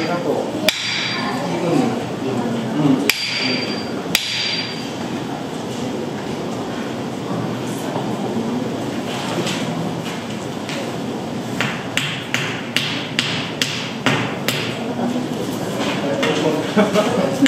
りがとう。うん。